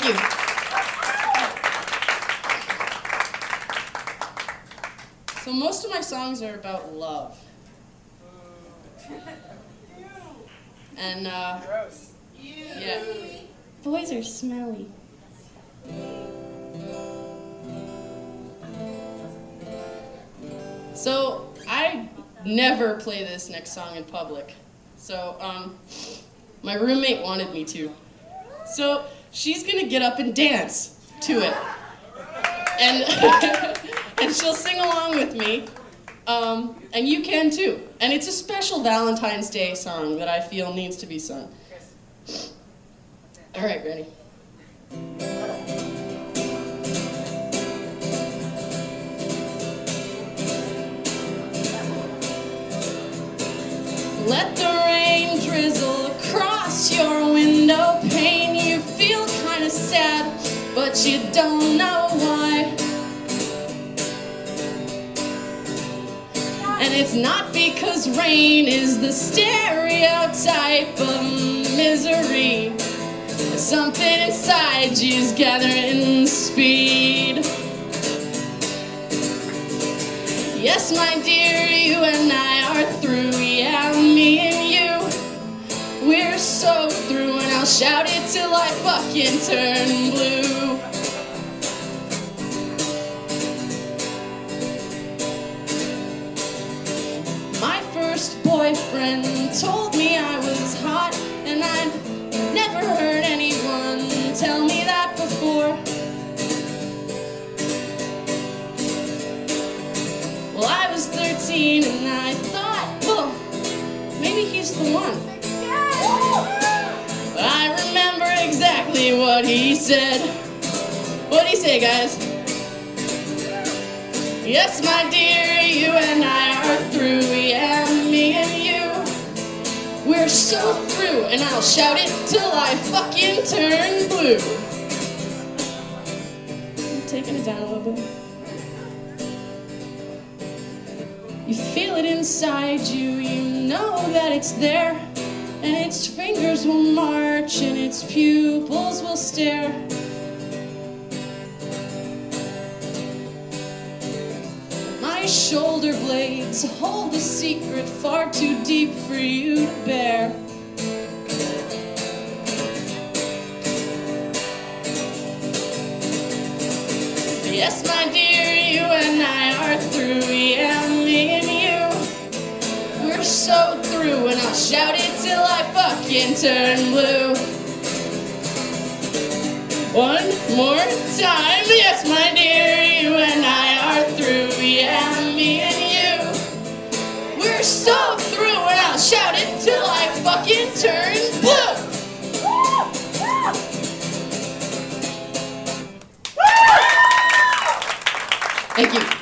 Thank you. So most of my songs are about love. And uh, yeah, boys are smelly. So I never play this next song in public. So um, my roommate wanted me to. So she's gonna get up and dance to it, and and she'll sing along with me. Um, and you can too. And it's a special Valentine's Day song that I feel needs to be sung. All right, ready? Let the don't know why. And it's not because rain is the stereotype of misery. Something inside you's gathering speed. Yes, my dear, you and I are through. Yeah, me and you. We're so through, and I'll shout it till I fucking turn blue. Told me I was hot, and I'd never heard anyone tell me that before. Well, I was 13 and I thought, well, maybe he's the one. But I remember exactly what he said. What'd he say, guys? Yes, my dear, you and so through, and I'll shout it till I fucking turn blue. I'm taking it down a little bit. You feel it inside you, you know that it's there. And its fingers will march and its pupils will stare. My shoulder blades hold a secret far too deep for you to bear. Yes, my dear, you and I are through. Yeah, me and you. We're so through, and I'll shout it till I fucking turn blue. One more time. Yes, my dear, Thank you.